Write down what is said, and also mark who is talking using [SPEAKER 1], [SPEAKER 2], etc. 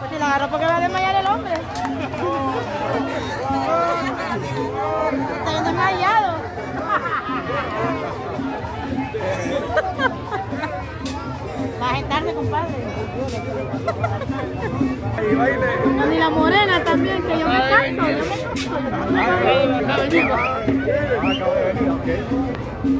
[SPEAKER 1] Porque la agarró porque va a desmayar el hombre. Está bien desmayado. Vas a gentarme, compadre. Ahí. Ni la morena también, que yo me canso. Yo me canso. Yo me canso.